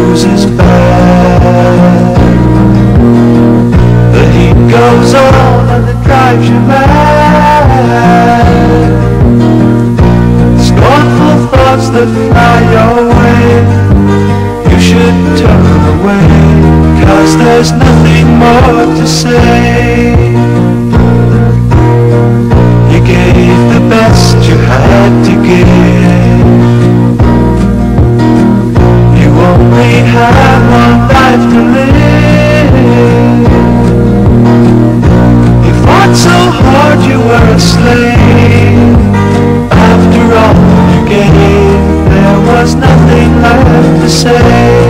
news is bad. The heat goes on and it drives you mad. Scornful thoughts that fly your way, you should turn away, cause there's nothing more to say. Have one life to live. You fought so hard you were a slave. After all you gave, there was nothing left to say.